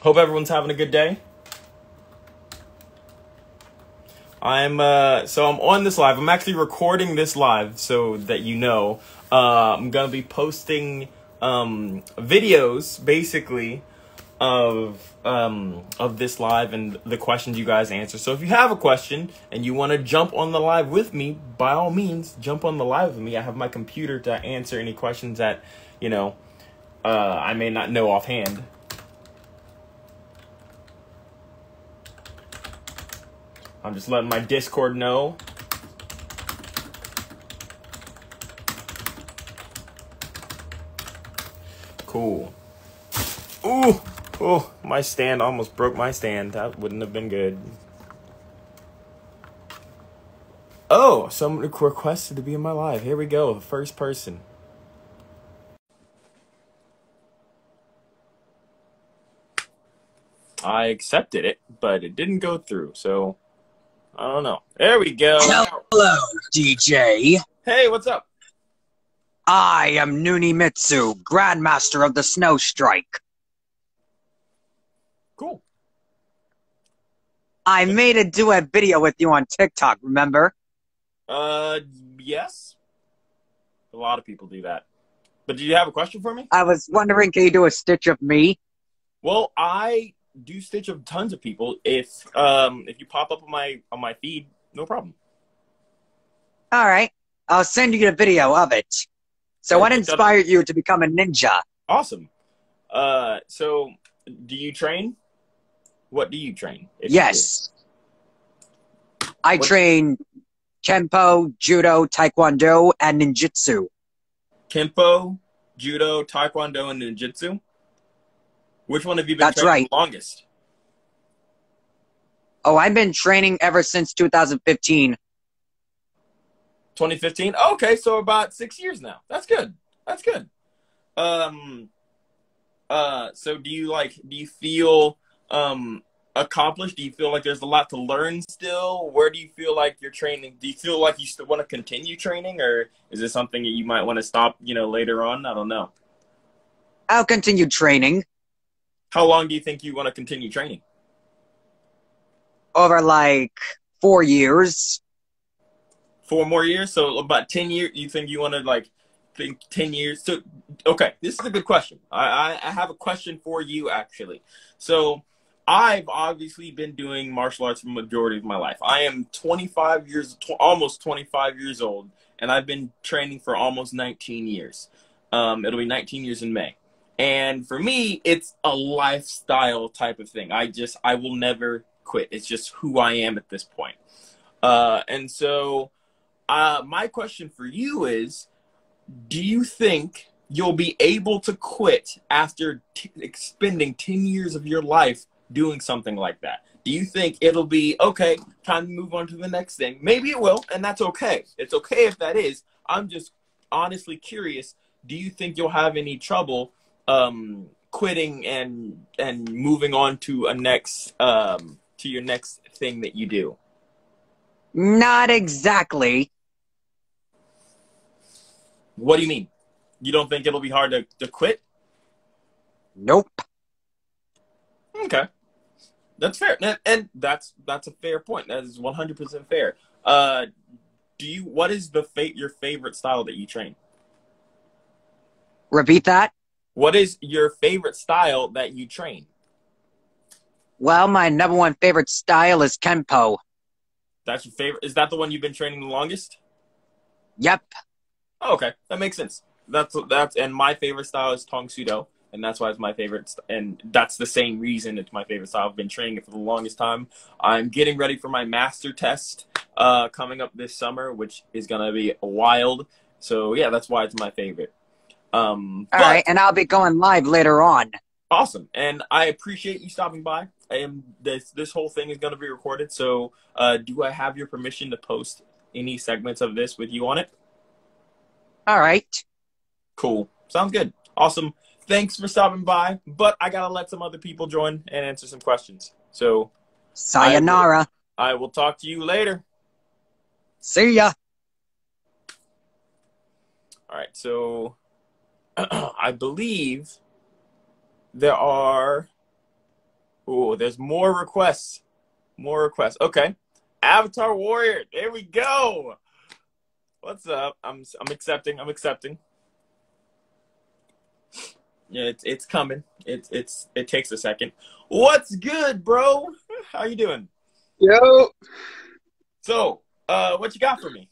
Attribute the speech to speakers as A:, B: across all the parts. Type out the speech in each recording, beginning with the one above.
A: Hope everyone's having a good day. I'm uh so I'm on this live. I'm actually recording this live so that you know. Uh, I'm gonna be posting um videos basically of um of this live and the questions you guys answer. So if you have a question and you want to jump on the live with me, by all means, jump on the live with me. I have my computer to answer any questions that, you know, uh I may not know offhand. I'm just letting my Discord know. Cool. Ooh, oh, my stand almost broke my stand. That wouldn't have been good. Oh, someone requested to be in my live. Here we go. First person. I accepted it, but it didn't go through. So I don't know. There we go.
B: Hello, DJ.
A: Hey, what's up?
B: I am Nuni Mitsu, Grandmaster of the Snow Strike.
A: Cool.
B: I made a duet video with you on TikTok, remember?
A: Uh, yes. A lot of people do that. But do you have a question for me?
B: I was wondering, can you do a stitch of me?
A: Well, I do stitch of tons of people. If um if you pop up on my on my feed, no problem.
B: All right. I'll send you a video of it. So what inspired you to become a ninja?
A: Awesome. Uh, so do you train? What do you train? if you
B: Yes. I
A: What-
B: train Kempo, Judo, Taekwondo, and Ninjutsu.
A: Kempo, Judo, Taekwondo, and Ninjutsu. Which one have you been
B: That's
A: training
B: right.
A: the longest?
B: Oh, I've been training ever since 2015.
A: 2015. Okay, so about six years now. That's good. That's good. Um, uh, so do you like? Do you feel um accomplished? Do you feel like there's a lot to learn still? Where do you feel like you're training? Do you feel like you still want to continue training, or is this something that you might want to stop? You know, later on. I don't know.
B: I'll continue training
A: How long do you think you want to continue training?
B: over like four years.
A: Four more years. So about ten years. You think you want to like think ten years? So okay, this is a good question. I I, I have a question for you actually. So. I've obviously been doing martial arts for the majority of my life. I am 25 years, tw- almost 25 years old, and I've been training for almost 19 years. Um, it'll be 19 years in May. And for me, it's a lifestyle type of thing. I just, I will never quit. It's just who I am at this point. Uh, and so, uh, my question for you is Do you think you'll be able to quit after t- spending 10 years of your life doing something like that? Do you think it'll be okay, time to move on to the next thing? Maybe it will, and that's okay. It's okay if that is. I'm just honestly curious. Do you think you'll have any trouble um, quitting and and moving on to a next um, to your next thing that you do?
B: Not exactly.
A: What do you mean? You don't think it'll be hard to, to quit?
B: Nope.
A: Okay, that's fair, and, and that's that's a fair point. That is one hundred percent fair. Uh, do you? What is the fate your favorite style that you train?
B: Repeat that.
A: What is your favorite style that you train?
B: Well, my number one favorite style is Kenpo.
A: That's your favorite. Is that the one you've been training the longest?
B: Yep.
A: Oh, okay, that makes sense. That's that's and my favorite style is Tang Soo Do, and that's why it's my favorite. st- And that's the same reason it's my favorite style. I've been training it for the longest time. I'm getting ready for my master test uh, coming up this summer, which is gonna be wild. So yeah, that's why it's my favorite. Um,
B: All
A: but-
B: right, and I'll be going live later on.
A: Awesome, and I appreciate you stopping by. And this this whole thing is going to be recorded. So, uh, do I have your permission to post any segments of this with you on it?
B: All right.
A: Cool, sounds good. Awesome. Thanks for stopping by. But I gotta let some other people join and answer some questions. So
B: Sayonara.
A: I will talk to you later.
B: See ya.
A: All right. So I believe there are Oh, there's more requests. More requests. Okay. Avatar Warrior. There we go. What's up? I'm I'm accepting. I'm accepting. Yeah, it's it's coming. It's it's it takes a second. What's good, bro? How you doing?
C: Yo.
A: So, uh, what you got for me?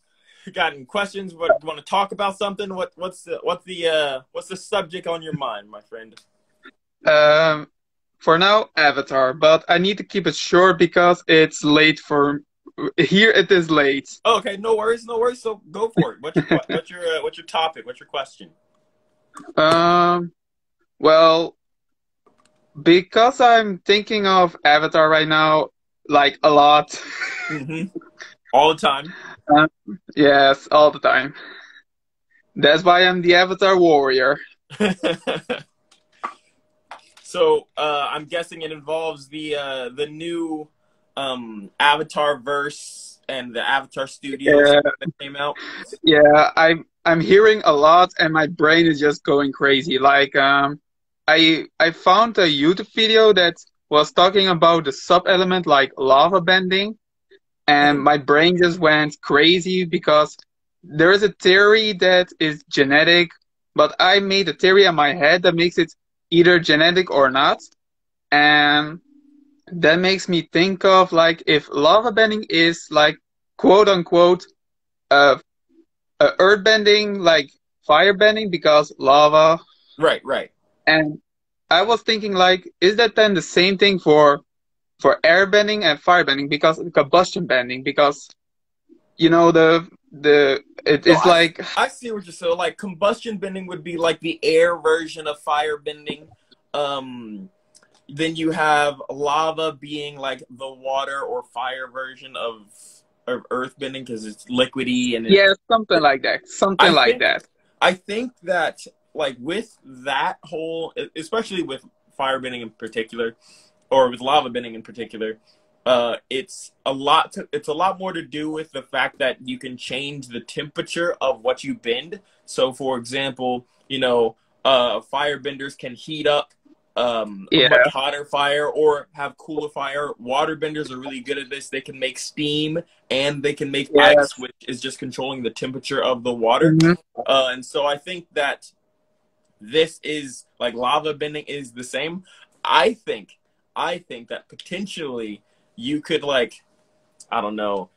A: Got any questions? What want to talk about something? What what's the what's the uh what's the subject on your mind, my friend?
C: Um, for now, Avatar, but I need to keep it short because it's late for here. It is late.
A: Oh, okay, no worries, no worries. So go for it. What's your what's your uh, what's your topic? What's your question?
C: Um, well, because I'm thinking of Avatar right now, like a lot.
A: Mm-hmm. All the time.
C: Um, yes, all the time. That's why I'm the Avatar Warrior.
A: so uh, I'm guessing it involves the uh, the new um, Avatar verse and the Avatar Studios
C: Yeah.
A: that came out.
C: Yeah, I'm I'm hearing a lot, and my brain is just going crazy. Like, um, I I found a YouTube video that was talking about the sub element like lava bending, and my brain just went crazy because there is a theory that is genetic, but I made a theory in my head that makes it either genetic or not, and that makes me think of like if lava bending is like quote unquote uh uh, earth bending like fire bending because lava
A: Right, right.
C: and i was thinking like is that then the same thing for for air bending and fire bending because combustion bending because you know the the it,
A: No,
C: it's
A: I-
C: like
A: I see what you're saying. Like combustion bending would be like the air version of fire bending. Um, then you have lava being like the water or fire version of of earth bending because it's liquidy and
C: yeah something like that something
A: I
C: like
A: think-
C: that
A: I think that like with that whole, especially with fire bending in particular, or with lava bending in particular, uh, it's a lot. To, it's a lot more to do with the fact that you can change the temperature of what you bend. So, for example, you know, uh, fire benders can heat up um, a
C: Yeah.
A: much hotter fire or have cooler fire. Water benders are really good at this. They can make steam and they can make
C: Yes.
A: ice, which is just controlling the temperature of the water.
C: Mhm.
A: Uh, and so I think that this is like lava bending is the same. I think I think that potentially you could like I don't know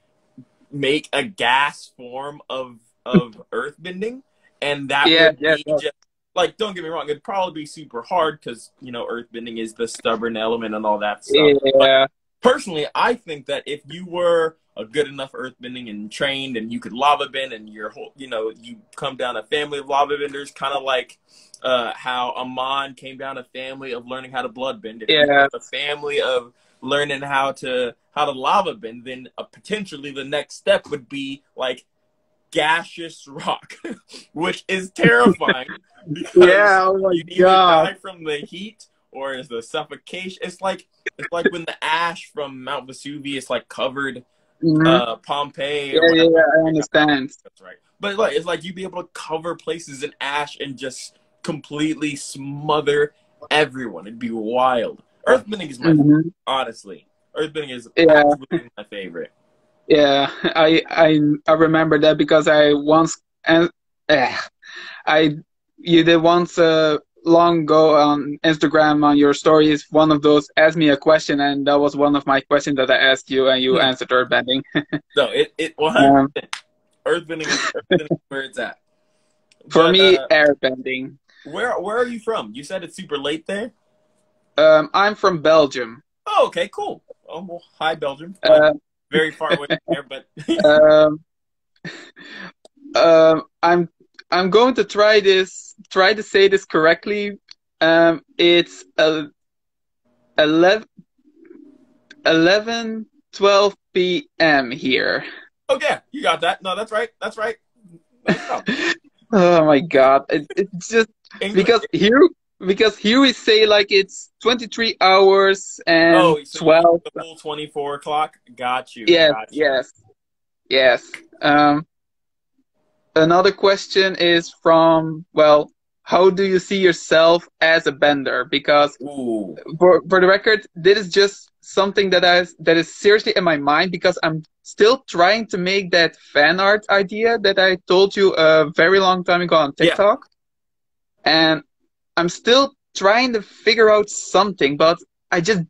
A: make a gas form of of earth bending and that
C: Yeah,
A: would
C: yeah,
A: be
C: yeah.
A: just like don't get me wrong it'd probably be super hard because you know earth bending is the stubborn element and all that stuff
C: yeah
A: personally, I think that if you were a good enough earth bending and trained and you could lava bend and your whole, you know, you come down a family of lava benders, kind of like uh, how Amon came down a family of learning how to blood bend.
C: Yeah.
A: a family of learning how to how to lava bend, then uh, potentially the next step would be like gaseous rock, which is terrifying. because
C: yeah oh my
A: you either
C: god
A: die from the heat or is the suffocation. It's like it's like when the ash from Mount Vesuvius like covered
C: Mhm.
A: uh, Pompeii.
C: yeah yeah yeah i understand
A: That's right. But like it's like you'd be able to cover places in ash and just completely smother everyone. It'd be wild. Earthbending is my
C: Mhm.
A: honestly. Earthbending is
C: Yeah.
A: absolutely my favorite.
C: Yeah, I I I remember that because I once and eh, I you did once uh, long ago on Instagram on your stories one of those asked me a question and that was one of my questions that I asked you and you
A: Hmm.
C: answered earthbending.
A: No, it it 100
C: Um,
A: Earthbending is Earthbending is where it's at.
C: for
A: But,
C: me,
A: uh,
C: airbending.
A: where where are you from? You said it's super late there.
C: Um, I'm from Belgium.
A: Oh, okay, cool. Oh, well, hi, Belgium.
C: Uh,
A: Very far away from there, but
C: um, um, I'm I'm going to try this try to say this correctly. Um, it's uh, 11, 11 12 p.m. here.
A: okay, you got that. No, that's right. That's right.
C: Oh my god! It, it's just
A: English.
C: because here because here we say like it's 23 hours and
A: oh, so
C: 12
A: the full twenty-four o'clock. Got you.
C: Yes,
A: got you.
C: yes, yes. Um, another question is from well, how do you see yourself as a bender? Because
A: Ooh.
C: for, for the record, this is just something that is that is seriously in my mind because I'm still trying to make that fan art idea that I told you a very long time ago on
A: Yeah.
C: TikTok. And I'm still trying to figure out something, but I just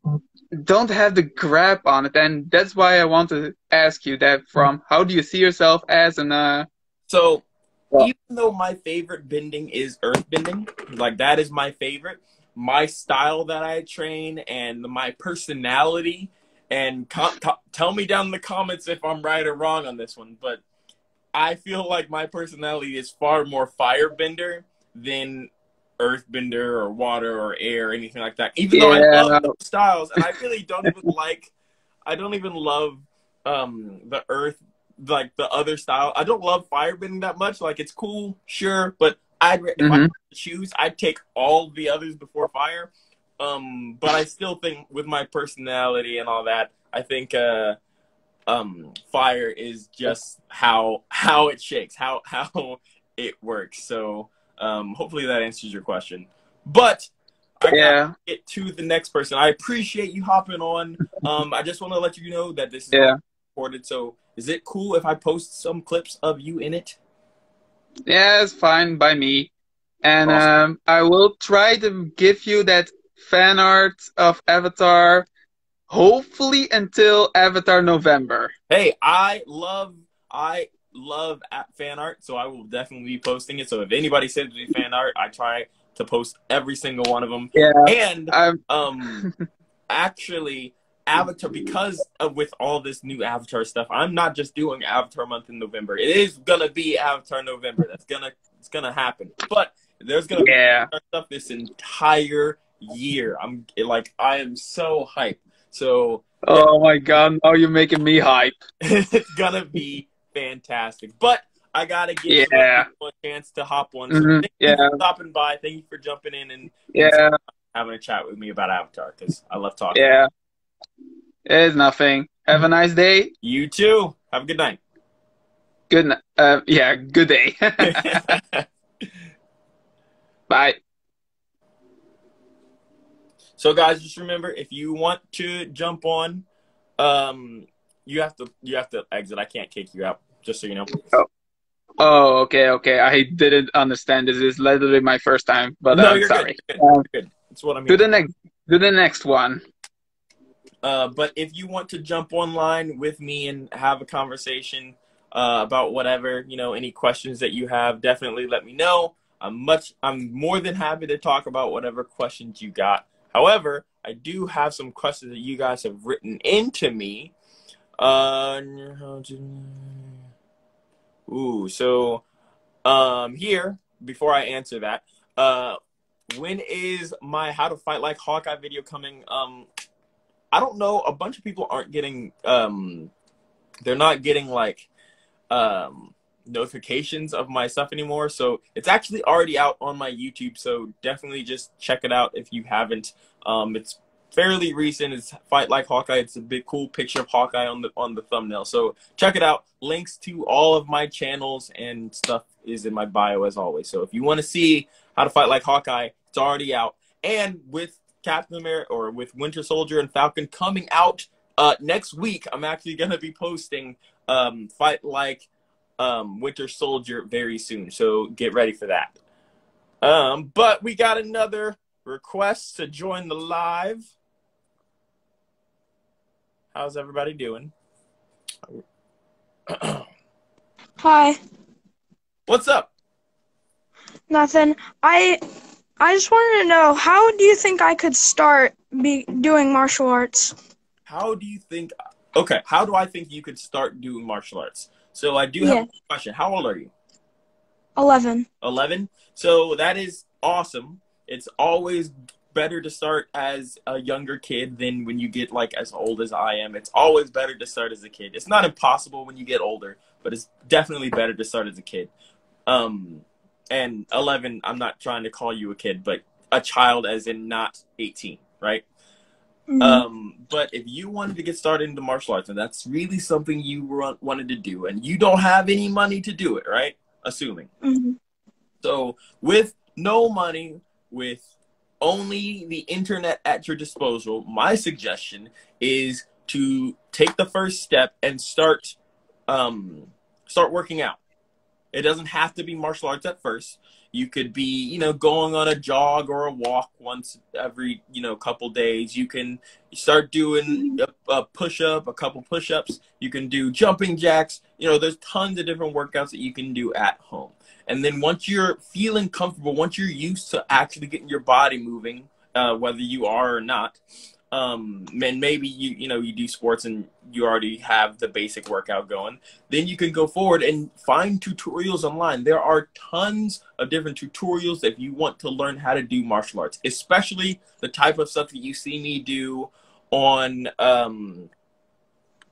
C: don't have the grab on it. And that's why I want to ask you that from how do you see yourself as an uh
A: So
C: Yeah.
A: even though my favorite bending is earth bending, like that is my favorite, my style that I train and my personality and co- co- tell me down in the comments if I'm right or wrong on this one, but I feel like my personality is far more firebender than earthbender or water or air or anything like that. Even though I
C: Yeah.
A: love those styles and I really don't even like I don't even love um the earth like the other style. I don't love firebending that much. Like it's cool, sure, but I'd if I choose, I'd take all the others before fire. Um, but I still think with my personality and all that, I think uh, um, fire is just how how it shakes, how how it works. So um, hopefully that answers your question. But I
C: yeah.
A: get to the next person. I appreciate you hopping on. Um, I just want to let you know that this is
C: Yeah.
A: recorded. So is it cool if I post some clips of you in it?
C: Yeah, it's fine by me. And
A: Awesome.
C: um, I will try to give you that fan art of Avatar, hopefully until Avatar November.
A: Hey, I love I love at fan art, so I will definitely be posting it. So if anybody sends me fan art, I try to post every single one of them.
C: Yeah,
A: And
C: I'm.
A: um actually avatar because of with all this new avatar stuff i'm not just doing avatar month in november. It is gonna be avatar november. That's gonna it's gonna happen. But there's gonna be
C: Yeah,
A: Avatar stuff this entire year. I'm like i am so hyped. So
C: oh my god, now you're making me hype.
A: it's gonna be fantastic. But i gotta give
C: Yeah.
A: people a chance to hop on. So
C: Mhm,
A: thank you
C: yeah.
A: for stopping by. Thank you for jumping in and
C: Yeah,
A: having a chat with me about avatar because i love talking.
C: Yeah. It's nothing. Have a nice day.
A: You too. Have a good night.
C: Good. n- Uh, yeah, good day. Bye.
A: so guys, just remember if you want to jump on, um, you have to you have to exit. I can't kick you out. Just so you know.
C: Oh, Oh, okay, okay. I didn't understand. This is literally my first time, but
A: no,
C: I'm
A: you're
C: sorry.
A: good.
C: Um,
A: good. Good. That's what I
C: mean.
A: Do
C: the next. Do the next one.
A: Uh, but if you want to jump online with me and have a conversation uh, about whatever, you know, any questions that you have, definitely let me know. I'm much, I'm more than happy to talk about whatever questions you got. However, I do have some questions that you guys have written into me. Uh, ooh, so um, here before I answer that, uh, when is my How to Fight Like Hawkeye video coming? Um, I don't know. A bunch of people aren't getting um they're not getting like um notifications of my stuff anymore. So it's actually already out on my YouTube. So definitely just check it out if you haven't. Um it's fairly recent. It's Fight Like Hawkeye. It's a big cool picture of Hawkeye on the on the thumbnail. So check it out. Links to all of my channels and stuff is in my bio as always. So if you want to see how to fight like Hawkeye, it's already out. And with Captain America or with Winter Soldier and Falcon coming out uh, next week. I'm actually gonna be posting um, Fight Like um, Winter Soldier very soon, so get ready for that. Um, but we got another request to join the live. How's everybody doing?
D: Hi.
A: What's up?
D: Nothing. I I just wanted to know how do you think I could start be doing martial arts?
A: How do you think? Okay, how do I think you could start doing martial arts? So I do have
D: Yeah.
A: a question. How old are you?
D: 11.
A: 11 so that is awesome it's always better to start as a younger kid than when you get like as old as i am it's always better to start as a kid it's not impossible when you get older but it's definitely better to start as a kid um and 11 i'm not trying to call you a kid but a child as in not 18 right
D: Mhm.
A: um, but if you wanted to get started into martial arts and that's really something you wa- wanted to do and you don't have any money to do it right assuming
D: Mhm.
A: so with no money, with only the internet at your disposal, my suggestion is to take the first step and start um, start working out. It doesn't have to be martial arts at first. You could be, you know, going on a jog or a walk once every, you know, couple days. You can start doing a, a push up, a couple push ups. You can do jumping jacks. You know, there's tons of different workouts that you can do at home. And then once you're feeling comfortable, once you're used to actually getting your body moving, uh, whether you are or not, um, and maybe you you know you do sports and you already have the basic workout going, then you can go forward and find tutorials online. There are tons of different tutorials if you want to learn how to do martial arts, especially the type of stuff that you see me do on um,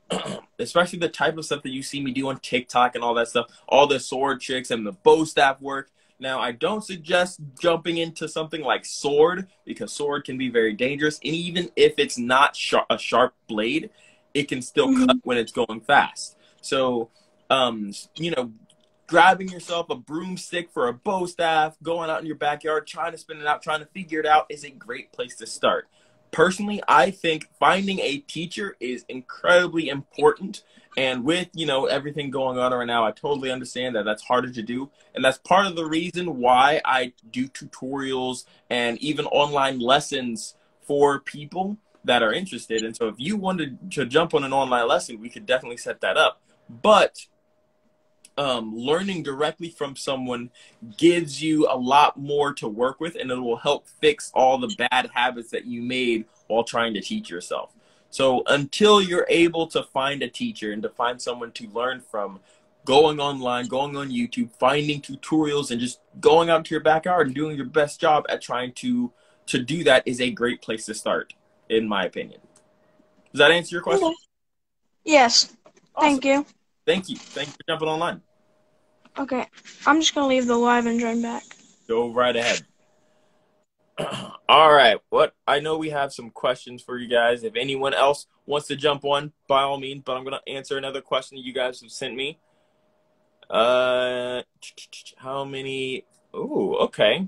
A: especially the type of stuff that you see me do on TikTok and all that stuff, all the sword tricks and the bow staff work. Now, I don't suggest jumping into something like sword because sword can be very dangerous. And even if it's not sharp, a sharp blade, it can still mm-hmm. cut when it's going fast. So, um, you know, grabbing yourself a broomstick for a bow staff, going out in your backyard, trying to spin it out, trying to figure it out is a great place to start. Personally, I think finding a teacher is incredibly important and with, you know, everything going on right now, I totally understand that that's harder to do. And that's part of the reason why I do tutorials and even online lessons for people that are interested. And so if you wanted to jump on an online lesson, we could definitely set that up. But um, learning directly from someone gives you a lot more to work with and it will help fix all the bad habits that you made while trying to teach yourself. So until you're able to find a teacher and to find someone to learn from, going online, going on YouTube, finding tutorials, and just going out to your backyard and doing your best job at trying to to do that is a great place to start, in my opinion. Does that answer your question?
D: Yes. Awesome. Thank you.
A: Thank you. Thank you for jumping online.
D: Okay. I'm just gonna leave the live and join back.
A: Go right ahead. All right. What I know we have some questions for you guys. If anyone else wants to jump on, by all means. But I'm gonna answer another question that you guys have sent me. Uh, how many? Oh, okay.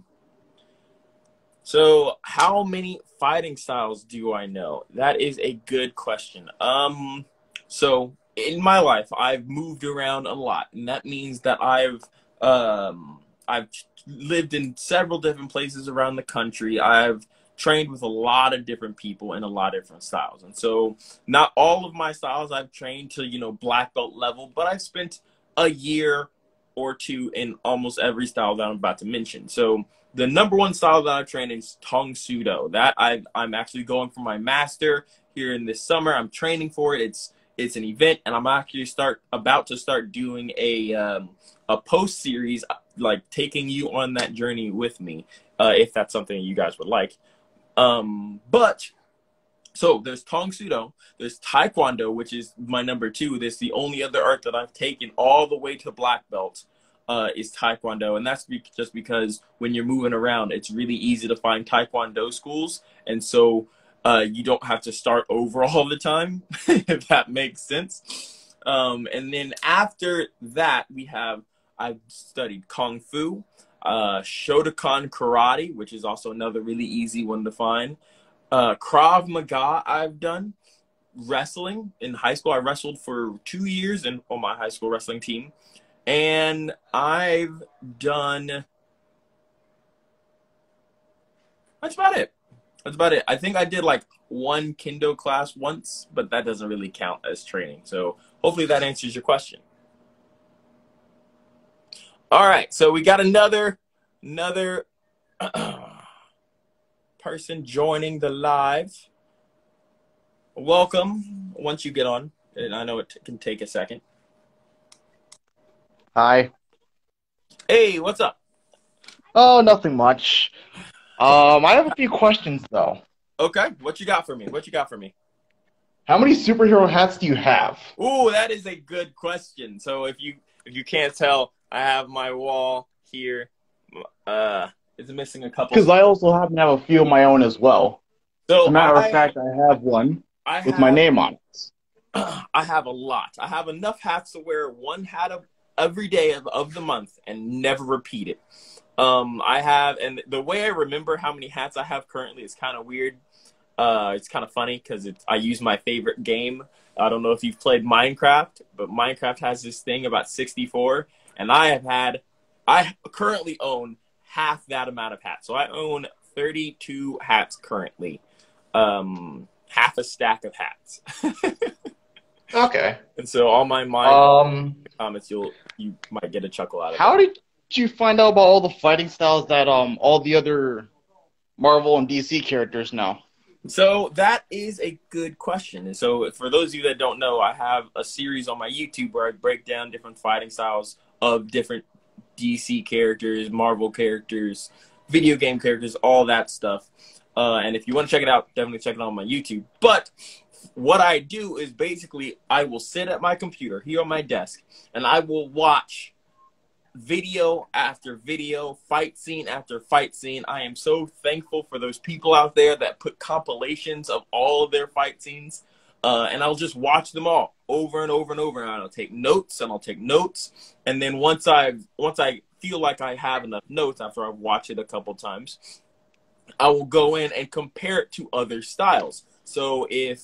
A: So, how many fighting styles do I know? That is a good question. Um, so in my life, I've moved around a lot, and that means that I've um I've lived in several different places around the country. I've trained with a lot of different people in a lot of different styles. And so not all of my styles I've trained to, you know, black belt level, but I've spent a year or two in almost every style that I'm about to mention. So the number one style that I've trained is Tang Soo Do. That I I'm actually going for my master here in this summer. I'm training for it. It's it's an event, and I'm actually start about to start doing a um, a post series, like taking you on that journey with me, uh, if that's something you guys would like. Um, but so there's Tang Soo Do, there's Taekwondo, which is my number two. This the only other art that I've taken all the way to black belt. Uh, is Taekwondo, and that's be- just because when you're moving around, it's really easy to find Taekwondo schools, and so uh, you don't have to start over all the time, if that makes sense. Um, and then after that, we have I've studied Kung Fu, uh, Shotokan Karate, which is also another really easy one to find. Uh, Krav Maga, I've done. Wrestling in high school, I wrestled for two years in, on my high school wrestling team. And I've done. That's about it. That's about it. I think I did like one kendo class once, but that doesn't really count as training. So hopefully that answers your question. All right, so we got another another person joining the live. Welcome. Once you get on, and I know it can take a second.
E: Hi.
A: Hey, what's up?
E: Oh, nothing much. Um, I have a few questions though.
A: Okay, what you got for me? What you got for me?
E: How many superhero hats do you have?
A: Ooh, that is a good question. So if you if you can't tell, I have my wall here. Uh, it's missing a couple.
E: Because I also happen to have a few of my own as well. So as a matter I, of fact, I have one I with have, my name on it.
A: I have a lot. I have enough hats to wear one hat of every day of, of the month and never repeat it. Um, I have, and the way I remember how many hats I have currently is kind of weird. Uh, it's kind of funny because I use my favorite game. I don't know if you've played Minecraft, but Minecraft has this thing about 64, and I have had, I currently own half that amount of hats. So I own 32 hats currently. Um, half a stack of hats.
F: okay.
A: And so all my um, comments, you'll you might get a chuckle out of.
F: How it. did you find out about all the fighting styles that um all the other Marvel and DC characters know?
A: So that is a good question. And so for those of you that don't know, I have a series on my YouTube where I break down different fighting styles of different DC characters, Marvel characters, video game characters, all that stuff. Uh, and if you want to check it out, definitely check it out on my YouTube. But what I do is basically I will sit at my computer here on my desk and I will watch video after video, fight scene after fight scene. I am so thankful for those people out there that put compilations of all of their fight scenes. Uh, and I'll just watch them all over and over and over, and I'll take notes and I'll take notes. And then once I once I feel like I have enough notes after I've watched it a couple times, I will go in and compare it to other styles. So if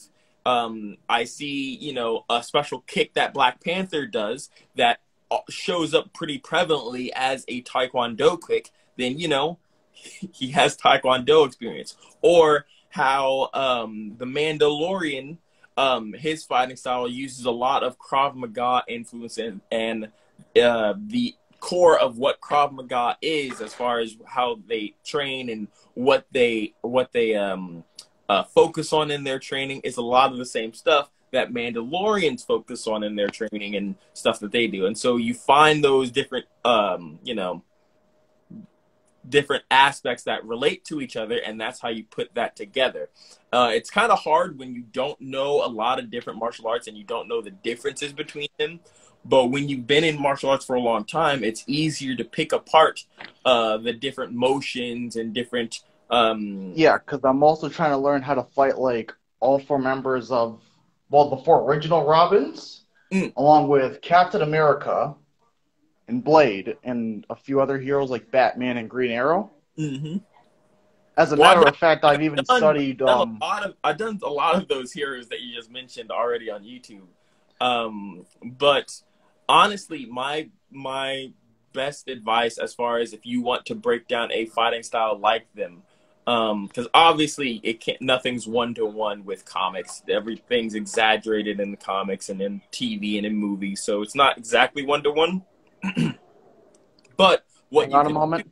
A: um, I see, you know, a special kick that Black Panther does that shows up pretty prevalently as a taekwondo kick, then you know he has taekwondo experience. Or how um, the Mandalorian, um, his fighting style uses a lot of Krav Maga influence and, and uh, the core of what Krav Maga is, as far as how they train and what they what they um, uh, focus on in their training, is a lot of the same stuff that Mandalorians focus on in their training and stuff that they do. And so you find those different, um, you know, different aspects that relate to each other, and that's how you put that together. Uh, it's kind of hard when you don't know a lot of different martial arts and you don't know the differences between them. But when you've been in martial arts for a long time, it's easier to pick apart uh, the different motions and different. Um...
F: Yeah, because I'm also trying to learn how to fight like all four members of well, the four original Robins, mm. along with Captain America and Blade, and a few other heroes like Batman and Green Arrow.
A: Mm-hmm.
F: As a well, matter done, of fact, I've even done, studied. Um,
A: a lot of, I've done a lot of those heroes that you just mentioned already on YouTube. Um, but honestly, my my best advice as far as if you want to break down a fighting style like them because um, obviously it can't nothing's one to one with comics. Everything's exaggerated in the comics and in tv and in movies so it's not exactly one to one but what
F: Hang you on a moment.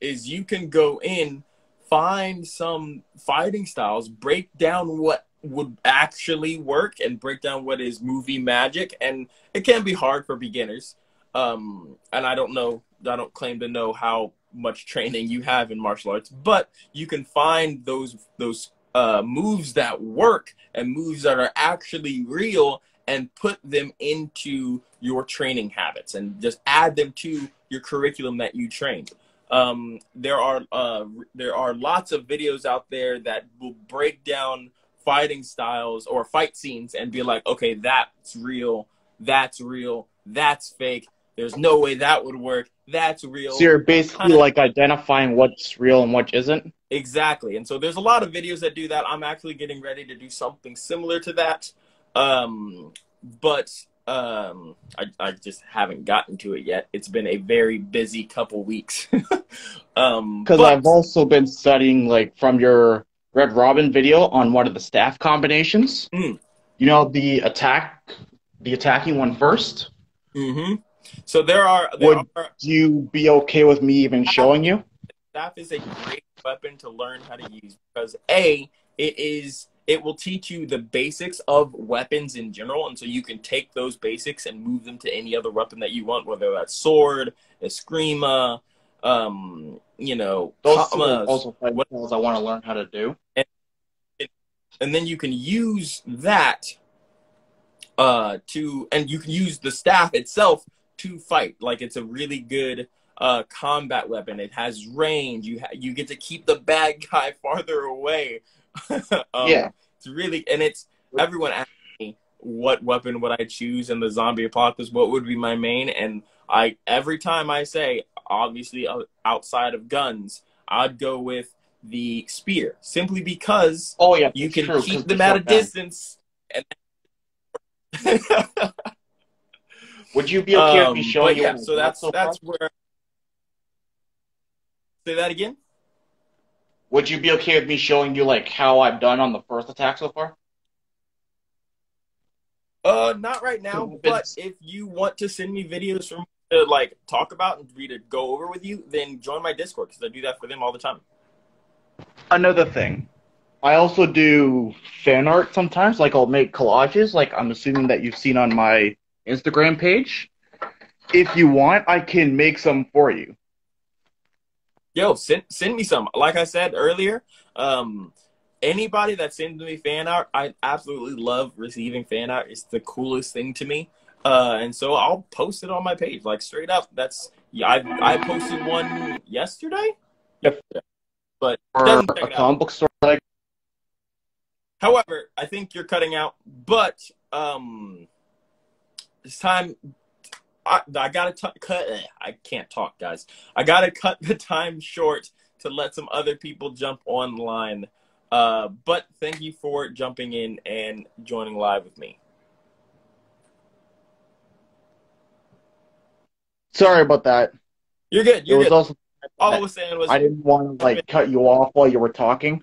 A: is you can go in find some fighting styles break down what would actually work and break down what is movie magic and it can be hard for beginners. Um, and i don't know i don't claim to know how much training you have in martial arts, but you can find those those uh, moves that work and moves that are actually real and put them into your training habits and just add them to your curriculum that you train. Um, there are uh, there are lots of videos out there that will break down fighting styles or fight scenes and be like, okay, that's real, that's real, that's fake. There's no way that would work that's real.
F: So you're basically like identifying what's real and what isn't?
A: Exactly. And so there's a lot of videos that do that. I'm actually getting ready to do something similar to that. Um, but um, I, I just haven't gotten to it yet. It's been a very busy couple weeks. um,
F: because I've also been studying like from your Red Robin video on one of the staff combinations.
A: Mm.
F: You know the attack, the attacking one first.
A: Mm-hmm. So there are. There
F: Would are, you be okay with me even showing you?
A: Staff is a great weapon to learn how to use because a it is it will teach you the basics of weapons in general, and so you can take those basics and move them to any other weapon that you want, whether that's sword, eskrima, um, you know,
F: those also what I want to learn how to do.
A: And, and then you can use that uh, to, and you can use the staff itself to fight. Like it's a really good uh, combat weapon. It has range. You ha- you get to keep the bad guy farther away.
F: um, yeah,
A: it's really and it's everyone asks me what weapon would I choose in the zombie apocalypse. What would be my main? And I every time I say obviously outside of guns, I'd go with the spear simply because
F: oh yeah
A: you can true, keep them at a distance and
F: would you be okay um, with me um, showing
A: yeah, you so that's so that's where say that again
F: would you be okay with me showing you like how i've done on the first attack so far
A: uh not right now but if you want to send me videos from to like talk about and read to go over with you then join my discord because i do that for them all the time
F: another thing. I also do fan art sometimes. Like I'll make collages. Like I'm assuming that you've seen on my Instagram page. If you want, I can make some for you.
A: Yo, send send me some. Like I said earlier, um, anybody that sends me fan art, I absolutely love receiving fan art. It's the coolest thing to me. Uh, and so I'll post it on my page, like straight up. That's yeah, I I posted one yesterday.
F: Yep.
A: But
F: or a comic book store. Like...
A: However, I think you're cutting out. But um, it's time. I, I gotta t- cut. I can't talk, guys. I gotta cut the time short to let some other people jump online. Uh, but thank you for jumping in and joining live with me.
F: Sorry about that.
A: You're good. You're good. Also all I was saying was
F: I didn't want to like cut you off while you were talking.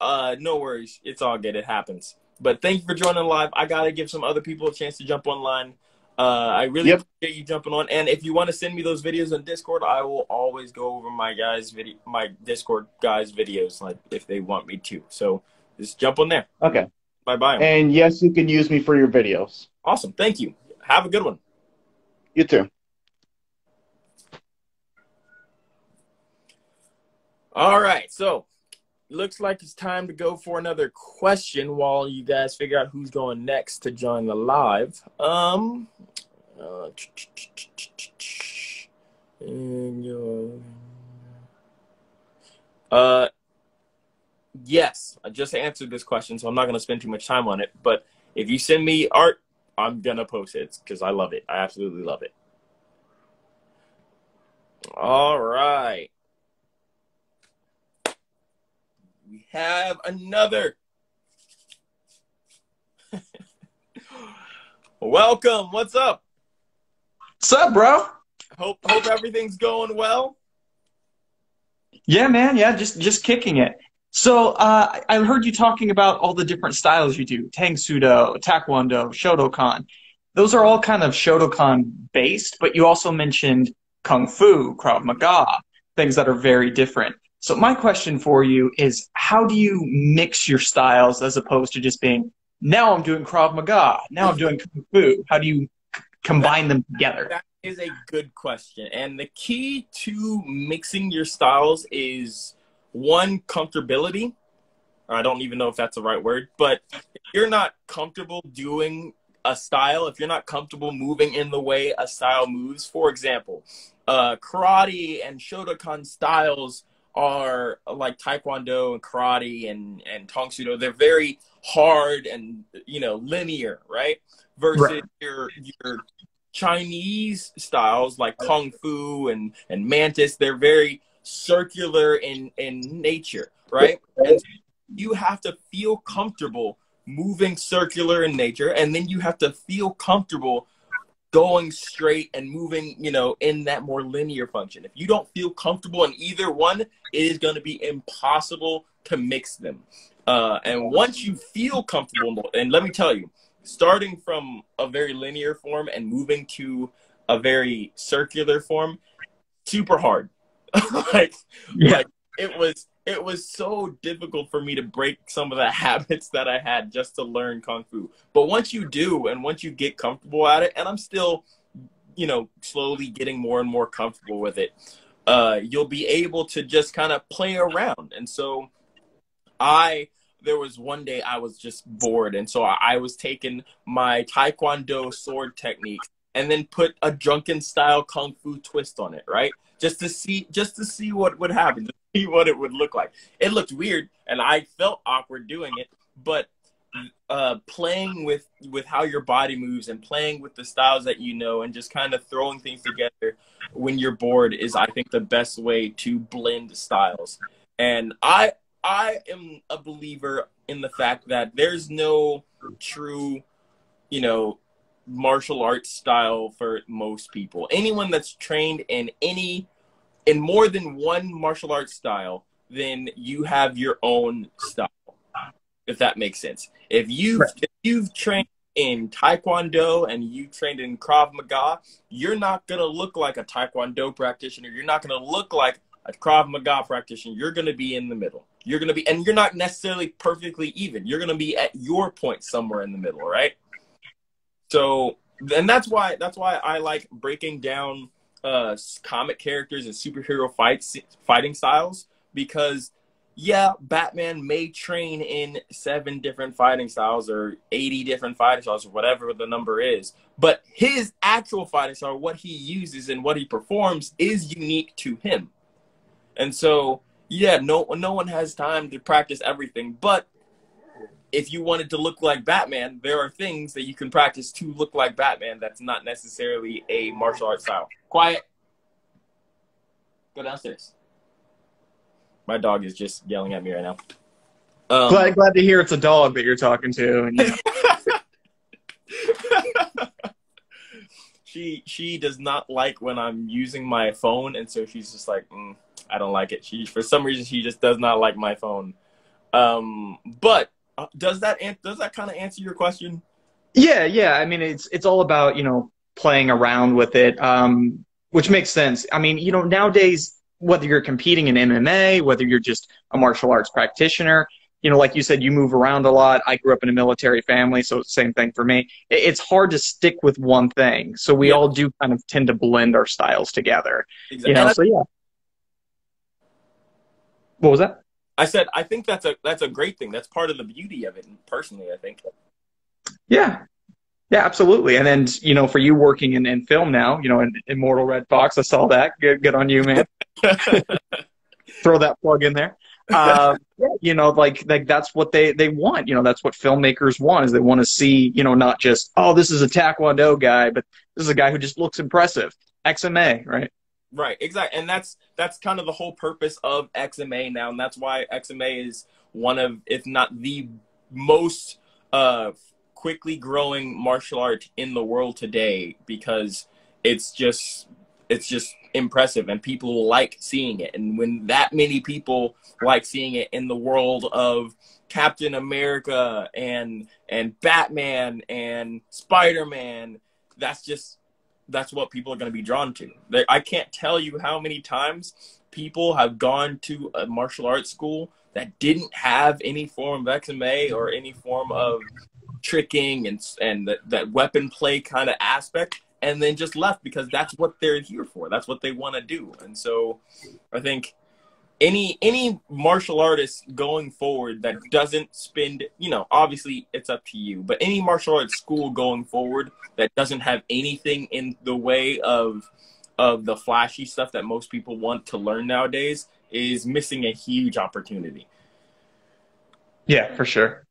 A: Uh, no worries. It's all good. It happens. But thank you for joining live. I gotta give some other people a chance to jump online. Uh, I really yep. appreciate you jumping on. And if you want to send me those videos on Discord, I will always go over my guys' video, my Discord guys' videos, like if they want me to. So just jump on there.
F: Okay.
A: Bye bye.
F: And yes, you can use me for your videos.
A: Awesome. Thank you. Have a good one.
F: You too.
A: All right, so looks like it's time to go for another question while you guys figure out who's going next to join the live. Um, uh, yes, I just answered this question, so I'm not going to spend too much time on it. But if you send me art, I'm going to post it because I love it. I absolutely love it. All right. We have another. Welcome. What's up?
G: What's up, bro?
A: Hope hope everything's going well.
G: Yeah, man. Yeah, just just kicking it. So uh, I heard you talking about all the different styles you do: Tang Soo Do, Taekwondo, Shotokan. Those are all kind of Shotokan based, but you also mentioned Kung Fu, Krav Maga, things that are very different. So my question for you is how do you mix your styles as opposed to just being now I'm doing Krav Maga, now I'm doing Kung Fu? How do you combine them together?
A: That is a good question. And the key to mixing your styles is one comfortability. I don't even know if that's the right word, but if you're not comfortable doing a style, if you're not comfortable moving in the way a style moves, for example, uh, karate and Shotokan styles are like taekwondo and karate and and tang soo do they're very hard and you know linear right? Versus right. your your chinese styles like kung fu and and mantis they're very circular in in nature right? And you have to feel comfortable moving circular in nature and then you have to feel comfortable going straight and moving, you know, in that more linear function. If you don't feel comfortable in either one, it is going to be impossible to mix them. Uh, and once you feel comfortable, and let me tell you, starting from a very linear form and moving to a very circular form, super hard. like, yeah. like it was it was so difficult for me to break some of the habits that I had just to learn kung fu. But once you do, and once you get comfortable at it, and I'm still, you know, slowly getting more and more comfortable with it, uh, you'll be able to just kind of play around. And so, I there was one day I was just bored, and so I, I was taking my Taekwondo sword technique and then put a drunken style kung fu twist on it, right? Just to see, just to see what would happen to see what it would look like. It looked weird, and I felt awkward doing it, but uh, playing with with how your body moves and playing with the styles that you know and just kind of throwing things together when you're bored is I think the best way to blend styles. And I I am a believer in the fact that there's no true, you know, martial arts style for most people. Anyone that's trained in any in more than one martial arts style, then you have your own style. If that makes sense. If you've right. if you've trained in Taekwondo and you trained in Krav Maga, you're not gonna look like a Taekwondo practitioner. You're not gonna look like a Krav Maga practitioner. You're gonna be in the middle. You're gonna be, and you're not necessarily perfectly even. You're gonna be at your point somewhere in the middle, right? So, and that's why that's why I like breaking down uh, comic characters and superhero fights fighting styles because yeah, Batman may train in seven different fighting styles or 80 different fighting styles or whatever the number is. But his actual fighting style, what he uses and what he performs, is unique to him. And so, yeah, no, no one has time to practice everything. But if you wanted to look like Batman, there are things that you can practice to look like Batman that's not necessarily a martial arts style. Quiet. Go downstairs. My dog is just yelling at me right now.
G: Um, glad, glad to hear it's a dog that you're talking to. And,
A: she she does not like when I'm using my phone, and so she's just like, mm, I don't like it. She for some reason she just does not like my phone. Um, but uh, does that does that kind of answer your question?
G: Yeah, yeah. I mean, it's it's all about you know playing around with it, um, which makes sense. I mean, you know, nowadays whether you're competing in MMA, whether you're just a martial arts practitioner, you know, like you said, you move around a lot. I grew up in a military family, so same thing for me. It's hard to stick with one thing, so we yeah. all do kind of tend to blend our styles together. Exactly. You know, so yeah. What was that?
A: I said I think that's a that's a great thing. That's part of the beauty of it. Personally, I think.
G: Yeah, yeah, absolutely. And then, you know, for you working in, in film now, you know, in Immortal Red Fox, I saw that. Good, good on you, man. Throw that plug in there. Uh, you know, like, like that's what they, they want. You know, that's what filmmakers want is they want to see, you know, not just, oh, this is a Taekwondo guy, but this is a guy who just looks impressive. XMA, right?
A: Right, exactly. And that's, that's kind of the whole purpose of XMA now. And that's why XMA is one of, if not the most, uh, quickly growing martial art in the world today because it's just it's just impressive and people like seeing it and when that many people like seeing it in the world of Captain America and and Batman and Spider-Man that's just that's what people are going to be drawn to. I can't tell you how many times people have gone to a martial arts school that didn't have any form of XMA or any form of tricking and and that, that weapon play kind of aspect and then just left because that's what they're here for that's what they want to do and so i think any any martial artist going forward that doesn't spend you know obviously it's up to you but any martial arts school going forward that doesn't have anything in the way of of the flashy stuff that most people want to learn nowadays is missing a huge opportunity
G: yeah for sure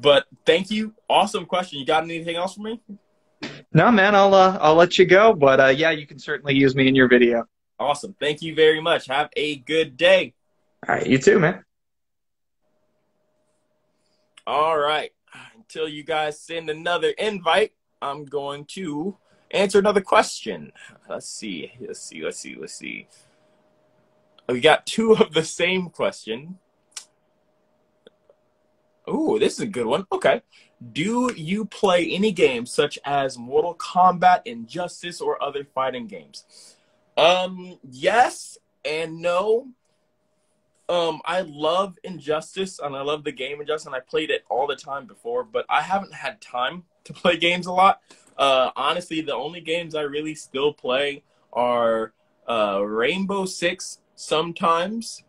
A: but thank you. Awesome question. You got anything else for me?
G: No, man. I'll uh, I'll let you go. But uh, yeah, you can certainly use me in your video.
A: Awesome. Thank you very much. Have a good day.
G: All right. You too, man.
A: All right. Until you guys send another invite, I'm going to answer another question. Let's see. Let's see. Let's see. Let's see. We got two of the same question. Ooh, this is a good one. Okay. Do you play any games such as Mortal Kombat, Injustice, or other fighting games? Um, yes and no. Um, I love Injustice and I love the game Injustice, and I played it all the time before, but I haven't had time to play games a lot. Uh, honestly, the only games I really still play are uh, Rainbow Six sometimes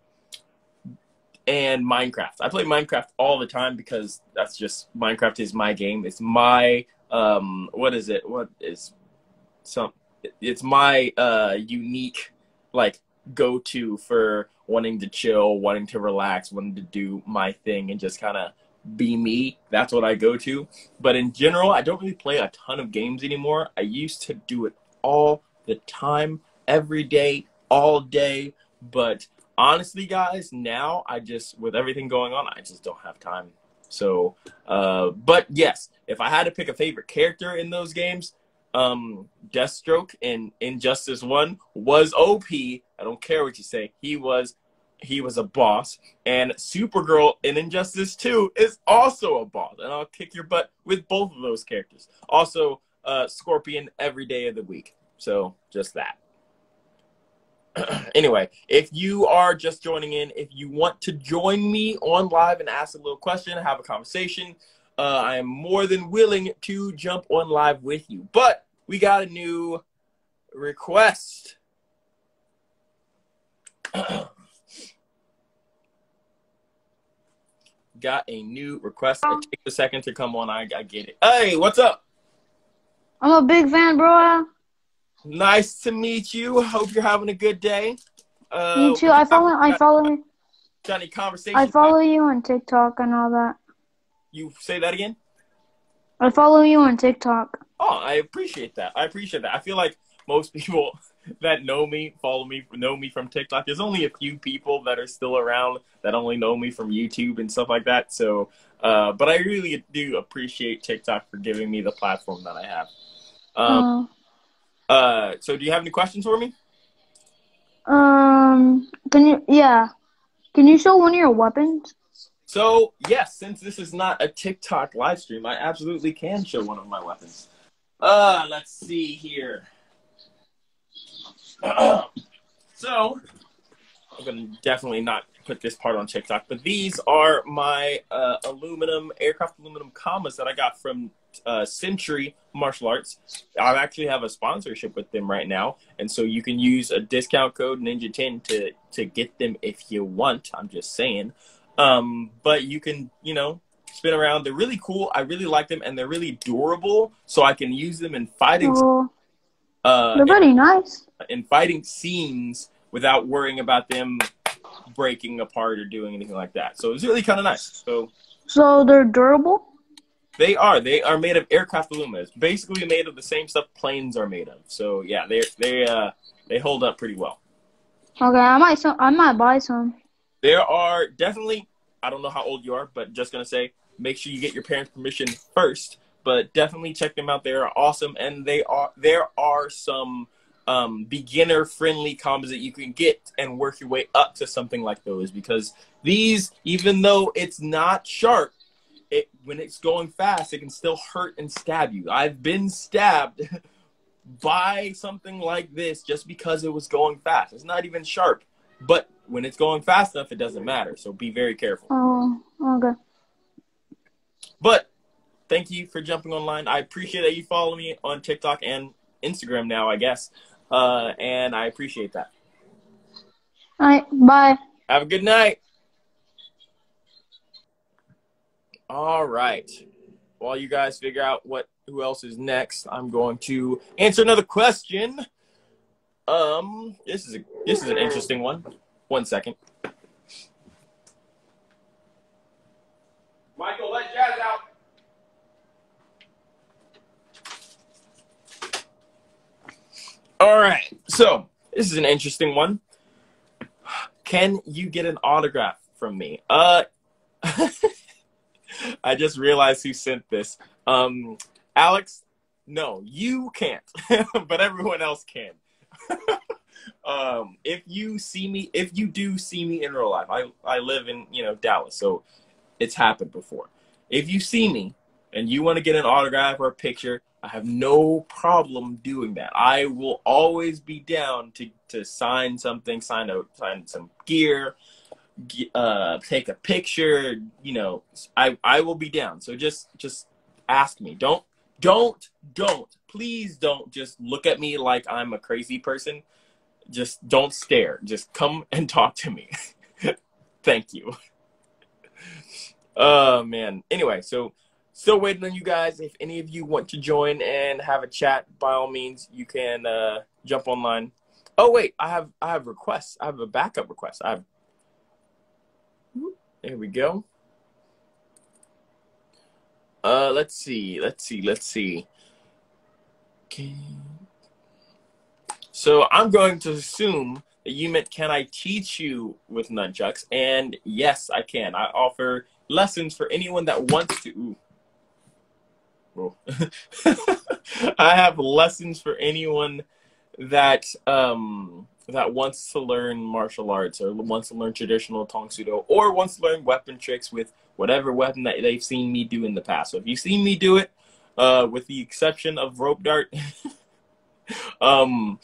A: and Minecraft. I play Minecraft all the time because that's just Minecraft is my game. It's my um what is it? What is some it's my uh unique like go to for wanting to chill, wanting to relax, wanting to do my thing and just kind of be me. That's what I go to. But in general, I don't really play a ton of games anymore. I used to do it all the time, every day, all day. But honestly, guys, now I just, with everything going on, I just don't have time. So, uh, but yes, if I had to pick a favorite character in those games, um, Deathstroke in Injustice One was OP. I don't care what you say. He was he was a boss, and Supergirl in Injustice 2 is also a boss, and I'll kick your butt with both of those characters. Also, uh, Scorpion every day of the week. So, just that. anyway, if you are just joining in, if you want to join me on live and ask a little question, have a conversation, uh, I am more than willing to jump on live with you. But we got a new request. got a new request. It takes a second to come on. I, I get it. Hey, what's up?
H: I'm a big fan, bro.
A: Nice to meet you. Hope you're having a good day.
H: Uh, Me too. I follow. I follow.
A: Got conversation?
H: I follow you on TikTok and all that.
A: You say that again?
H: I follow you on TikTok.
A: Oh, I appreciate that. I appreciate that. I feel like most people that know me, follow me, know me from TikTok. There's only a few people that are still around that only know me from YouTube and stuff like that. So, uh, but I really do appreciate TikTok for giving me the platform that I have. Um, uh, uh, so do you have any questions for me?
H: Um, can you, yeah. Can you show one of your weapons?
A: So, yes, since this is not a TikTok live stream, I absolutely can show one of my weapons. Uh, let's see here. so, I'm going to definitely not put this part on TikTok, but these are my uh, aluminum, aircraft aluminum kamas that I got from uh, Century Martial Arts. I actually have a sponsorship with them right now, and so you can use a discount code Ninja10 to to get them if you want. I'm just saying, um, but you can you know spin around. They're really cool. I really like them, and they're really durable, so I can use them in fighting.
H: Oh. Uh, They're very nice.
A: In fighting scenes without worrying about them breaking apart or doing anything like that. So it's really kind of nice. So.
H: So they're durable.
A: They are. They are made of aircraft aluminum. It's basically made of the same stuff planes are made of. So yeah, they they uh they hold up pretty well.
H: Okay, I might some I might buy some.
A: There are definitely I don't know how old you are, but just gonna say make sure you get your parents' permission first but definitely check them out. They are awesome, and they are there are some um, beginner friendly combos that you can get and work your way up to something like those because these, even though it's not sharp, it when it's going fast, it can still hurt and stab you. I've been stabbed by something like this just because it was going fast. It's not even sharp, but when it's going fast enough, it doesn't matter. So be very careful.
H: Oh, okay.
A: But thank you for jumping online. I appreciate that you follow me on TikTok and Instagram now, I guess. Uh, and I appreciate that.
H: All right, bye.
A: Have a good night. All right. While you guys figure out what who else is next, I'm going to answer another question. Um, this is a this is an interesting one. One second. Michael, let Jazz out. All right. So this is an interesting one. Can you get an autograph from me? Uh, I just realized who sent this. Um, Alex, no, you can't, but everyone else can. um, if you see me, if you do see me in real life, I, I live in, you know, Dallas, so it's happened before. If you see me and you want to get an autograph or a picture, I have no problem doing that. I will always be down to, to sign something, sign a, sign some gear, uh, take a picture. You know, I I will be down. So just just ask me. Don't don't don't please don't just look at me like I'm a crazy person. Just don't stare. Just come and talk to me. Thank you. Oh man. Anyway, so still waiting on you guys. If any of you want to join and have a chat, by all means, you can uh, jump online. Oh wait, I have I have requests. I have a backup request. I have. There we go. Uh, let's see, let's see, let's see. Okay. So I'm going to assume that you meant, can I teach you with nunchucks? And yes, I can. I offer lessons for anyone that wants to. I have lessons for anyone that um, that wants to learn martial arts or wants to learn traditional Tang Soo Do or wants to learn weapon tricks with whatever weapon that they've seen me do in the past. So if you've seen me do it, uh, with the exception of rope dart, um,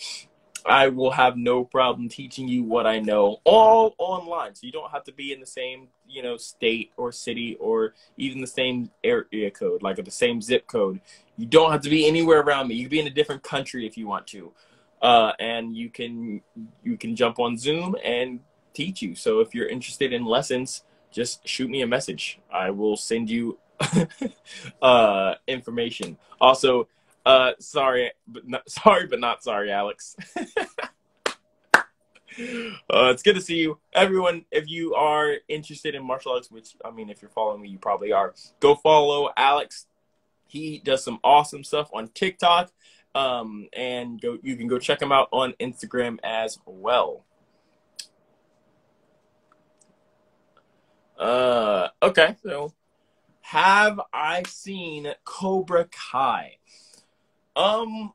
A: I will have no problem teaching you what I know all online. So you don't have to be in the same, you know, state or city or even the same area code, like the same zip code. You don't have to be anywhere around me. You can be in a different country if you want to. Uh, and you can you can jump on Zoom and teach you. So if you're interested in lessons, just shoot me a message. I will send you uh, information. Also, uh, sorry, but not, sorry, but not sorry, Alex. uh, it's good to see you, everyone. If you are interested in martial arts, which I mean, if you're following me, you probably are. Go follow Alex. He does some awesome stuff on TikTok, um, and go. You can go check him out on Instagram as well. Uh, okay, so have I seen Cobra Kai? Um,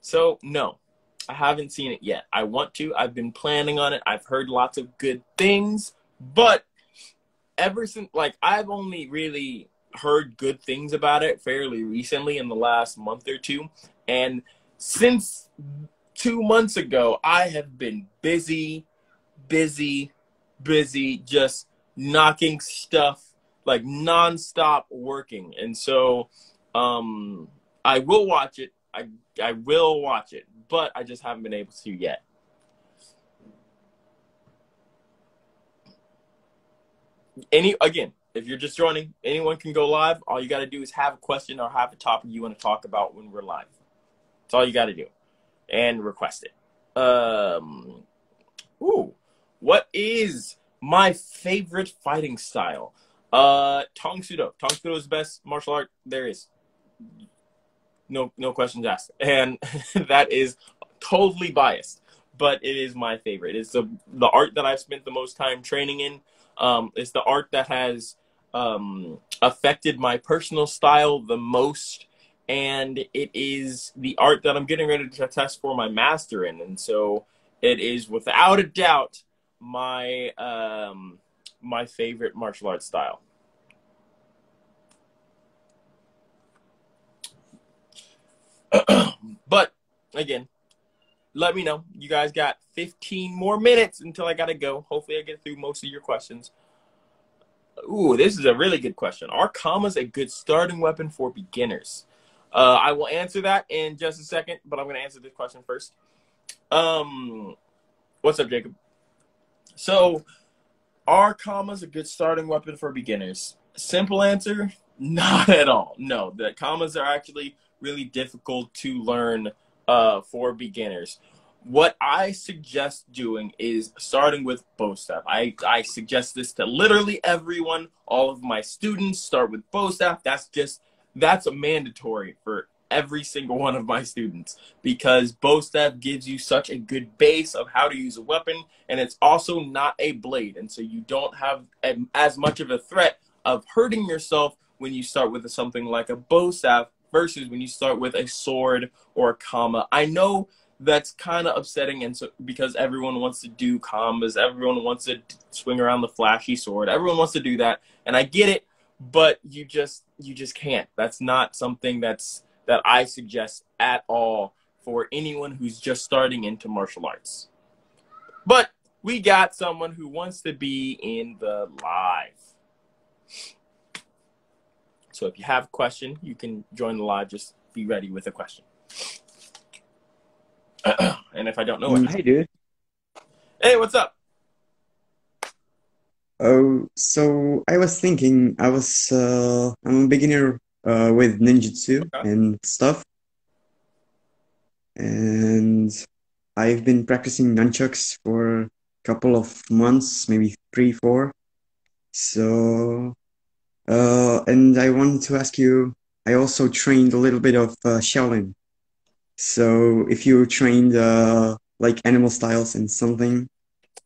A: so no, I haven't seen it yet. I want to. I've been planning on it. I've heard lots of good things, but ever since, like, I've only really heard good things about it fairly recently in the last month or two. And since two months ago, I have been busy, busy, busy, just knocking stuff like nonstop working. And so, um, I will watch it. I I will watch it, but I just haven't been able to yet. Any again, if you're just joining, anyone can go live. All you got to do is have a question or have a topic you want to talk about when we're live. That's all you got to do, and request it. Um, ooh, what is my favorite fighting style? Uh, Tang Soo Do. Tang Soo Do is the best martial art there is no no questions asked, and that is totally biased, but it is my favorite. It's the the art that I've spent the most time training in. Um, it's the art that has um, affected my personal style the most, and it is the art that I'm getting ready to test for my master in, and so it is without a doubt my um, my favorite martial arts style. but again, let me know. You guys got 15 more minutes until I gotta go. Hopefully, I get through most of your questions. Ooh, this is a really good question. Are kamas a good starting weapon for beginners? Uh, I will answer that in just a second, but I'm going to answer this question first. Um, what's up, Jacob? So, are kamas a good starting weapon for beginners? Simple answer: not at all. No, the kamas are actually really difficult to learn uh, for beginners. What I suggest doing is starting with bow staff. I, I suggest this to literally everyone. All of my students start with bow staff. That's just that's a mandatory for every single one of my students because bow staff gives you such a good base of how to use a weapon and it's also not a blade and so you don't have as much of a threat of hurting yourself when you start with something like a bow staff versus when you start with a sword or a kama. I know that's kind of upsetting and so because everyone wants to do kamas, everyone wants to swing around the flashy sword. Everyone wants to do that and I get it, but you just you just can't. That's not something that's that I suggest at all for anyone who's just starting into martial arts. But we got someone who wants to be in the live. So if you have a question, you can join the live. Just be ready with a question. and if I don't know it,
I: hey, dude.
A: Hey, what's up?
I: Oh, so I was thinking, I was, uh, I'm a beginner uh, with ninjutsu okay. and stuff, and I've been practicing nunchucks for a couple of months, maybe three, four. So Uh, and I wanted to ask you. I also trained a little bit of uh, Shaolin. So if you trained uh, like animal styles and something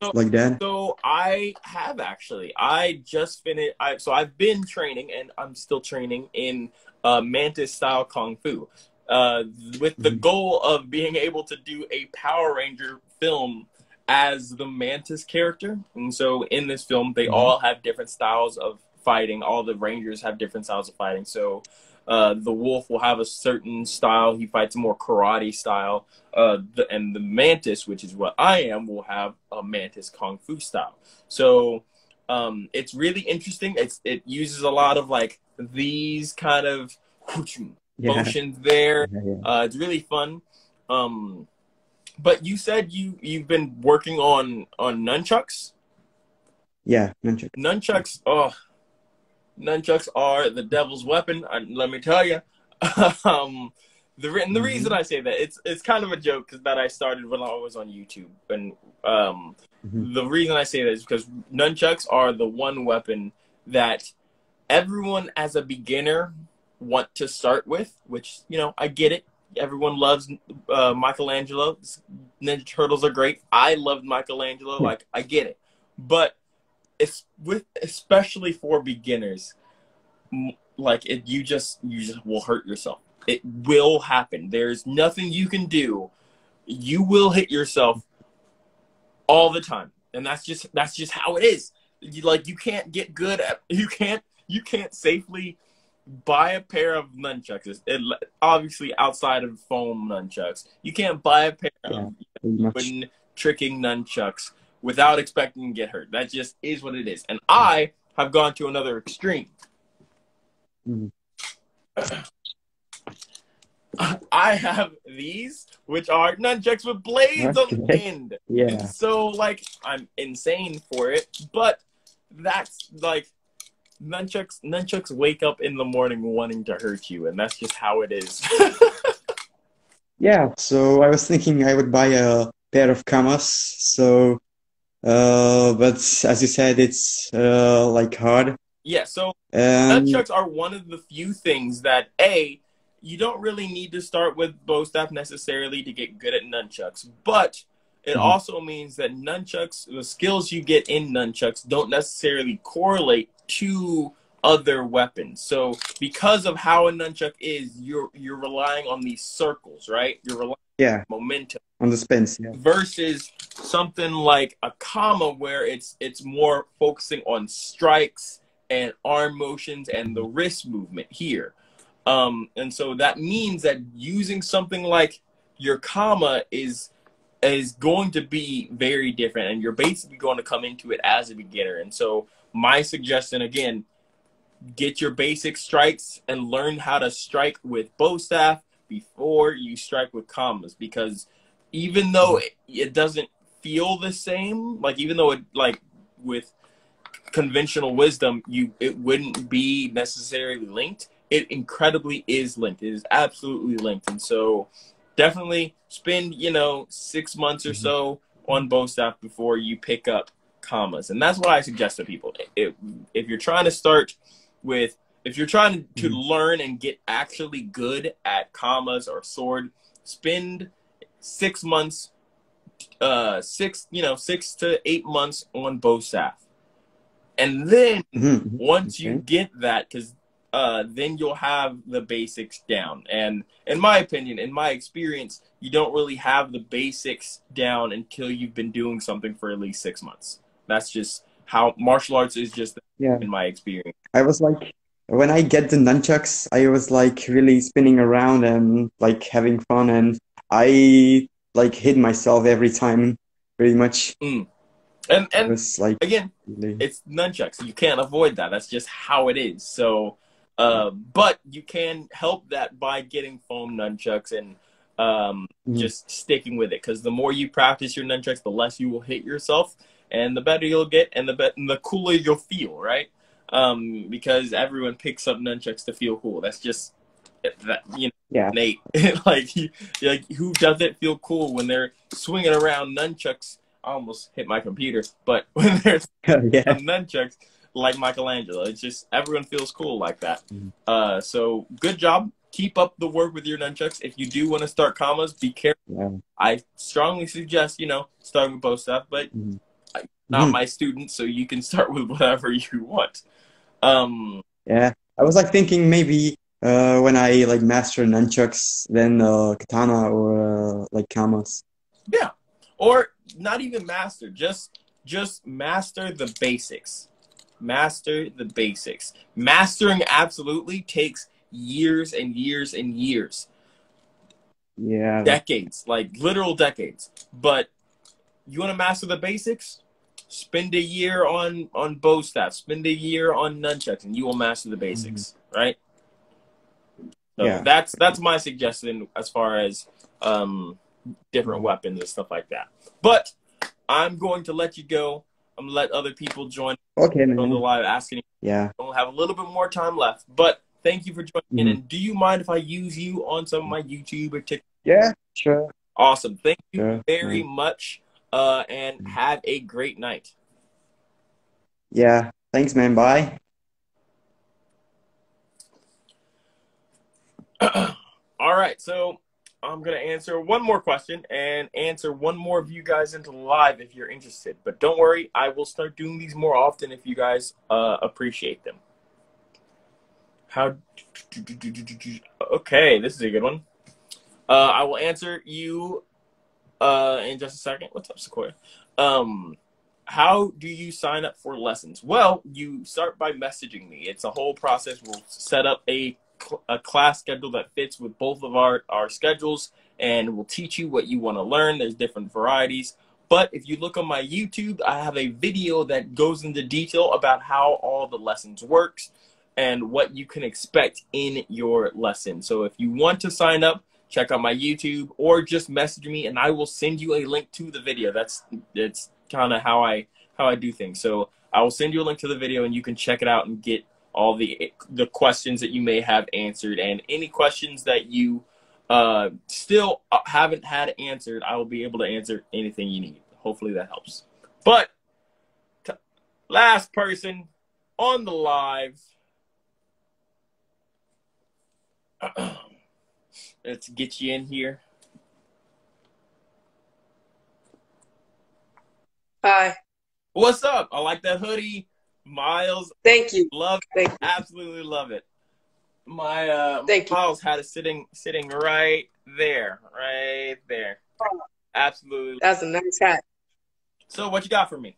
I: so, like that.
A: So I have actually. I just finished. I so I've been training and I'm still training in uh, Mantis style kung fu, uh, with the mm-hmm. goal of being able to do a Power Ranger film as the Mantis character. And so in this film, they mm-hmm. all have different styles of fighting. All the Rangers have different styles of fighting. So uh, the wolf will have a certain style. He fights a more karate style. Uh, the, and the mantis, which is what I am, will have a mantis kung fu style. So um, it's really interesting. It's it uses a lot of like these kind of yeah. motions there. Yeah, yeah. Uh, it's really fun. Um, but you said you you've been working on on nunchucks.
I: Yeah, nunchucks.
A: Nunchucks. Oh, nunchucks are the devil's weapon. let me tell you. um, the and the mm-hmm. reason I say that it's it's kind of a joke because that I started when I was on YouTube, and um, mm-hmm. the reason I say that is because nunchucks are the one weapon that everyone as a beginner want to start with. Which you know I get it. Everyone loves uh, Michelangelo. Ninja Turtles are great. I loved Michelangelo. Like I get it, but it's with especially for beginners like it you just you just will hurt yourself. It will happen. There's nothing you can do. You will hit yourself all the time. And that's just that's just how it is. You like you can't get good at you can't you can't safely buy a pair of nunchucks. It, obviously outside of foam nunchucks. You can't buy a pair yeah, of wooden tricking nunchucks without expecting to get hurt. That just is what it is. And I have gone to another extreme. Mm-hmm. I have these, which are nunchucks with blades on the end.
I: Yeah. And
A: so, like, I'm insane for it, but that's like nunchucks. Nunchucks wake up in the morning wanting to hurt you, and that's just how it is.
I: yeah. So I was thinking I would buy a pair of kamas. So uh, but as you said, it's uh, like hard.
A: Yeah, so nunchucks are one of the few things that a you don't really need to start with bow staff necessarily to get good at nunchucks, but it mm-hmm. also means that nunchucks, the skills you get in nunchucks, don't necessarily correlate to other weapons. So because of how a nunchuck is, you're you're relying on these circles, right? You're relying
I: yeah.
A: Momentum.
I: On the spins yeah.
A: versus something like a kama where it's it's more focusing on strikes and arm motions and the wrist movement here. Um, and so that means that using something like your kama is is going to be very different and you're basically going to come into it as a beginner. And so my suggestion again get your basic strikes and learn how to strike with bow staff before you strike with kamas because even though it, it doesn't feel the same, like even though it like with conventional wisdom, you it wouldn't be necessarily linked. It incredibly is linked. It is absolutely linked, and so definitely spend you know six months or mm-hmm. so on bow staff before you pick up kamas, and that's what I suggest to people. If, if you're trying to start with if you're trying to mm-hmm. learn and get actually good at kamas or sword, spend six months, uh, six you know six to eight months on bow staff, and then mm-hmm. mm-hmm. once okay. you get that, because uh, then you'll have the basics down. And in my opinion, in my experience, you don't really have the basics down until you've been doing something for at least six months. That's just how martial arts is just yeah. in my experience.
I: I was like when I get the nunchucks, I was like really spinning around and like having fun, and I like hit myself every time, pretty much.
A: Mm. And and it like again, really... it's nunchucks. You can't avoid that. That's just how it is. So, uh, but you can help that by getting foam nunchucks and um, mm. just sticking with it. Because the more you practice your nunchucks, the less you will hit yourself, and the better you'll get, and the be- and the cooler you'll feel. Right? Um, because everyone picks up nunchucks to feel cool. That's just that you know,
I: yeah.
A: Nate. like, like who doesn't feel cool when they're swinging around nunchucks? I almost hit my computer, but when there's
I: yeah.
A: nunchucks, like Michelangelo. It's just everyone feels cool like that. Mm-hmm. Uh, so good job. Keep up the work with your nunchucks. If you do want to start kamas, be careful. Yeah. I strongly suggest you know starting with bow staff, but mm-hmm. Not mm-hmm. my student, so you can start with whatever you want. Um,
I: yeah, I was like thinking maybe uh, when I like master nunchucks, then uh, katana or uh, like kamas.
A: Yeah, or not even master, just just master the basics. Master the basics. Mastering absolutely takes years and years and years.
I: Yeah.
A: Decades, like literal decades. But you want to master the basics? Spend a year on on bow staff. Spend a year on nunchucks, and you will master the basics, mm-hmm. right? So yeah. that's that's my suggestion as far as um, different weapons and stuff like that. But I'm going to let you go. I'm let other people join
I: okay, man.
A: on the live asking.
I: Yeah.
A: We'll have a little bit more time left, but thank you for joining mm. in. Mm-hmm. And do you mind if I use you on some of my YouTube or TikTok?
I: Yeah, sure.
A: Awesome. Thank you sure. very much. Uh, and have a great night.
I: Yeah. Thanks, man. Bye.
A: All right. So I'm going to answer one more question and answer one more of you guys into live if you're interested. But don't worry, I will start doing these more often if you guys uh, appreciate them. How? Okay, this is a good one. Uh, I will answer you uh, in just a second. What's up, Sequoia? Um, how do you sign up for lessons? Well, you start by messaging me. It's a whole process. We'll set up a a class schedule that fits with both of our, our schedules and we'll teach you what you want to learn. There's different varieties. But if you look on my YouTube, I have a video that goes into detail about how all the lessons works and what you can expect in your lesson. So if you want to sign up, check out my YouTube or just message me and I will send you a link to the video. That's it's kind of how I how I do things. So I will send you a link to the video and you can check it out and get all the the questions that you may have answered and any questions that you uh, still haven't had answered. I will be able to answer anything you need. Hopefully that helps. But last person on the live. Let's get you in here.
J: Hi.
A: What's up? I like that hoodie. Miles.
J: Thank you.
A: Love
J: Thank you.
A: Absolutely love it. My uh
J: Thank
A: Miles you. had it sitting sitting right there. Right there. Absolutely.
J: That's a nice hat.
A: So what you got for me?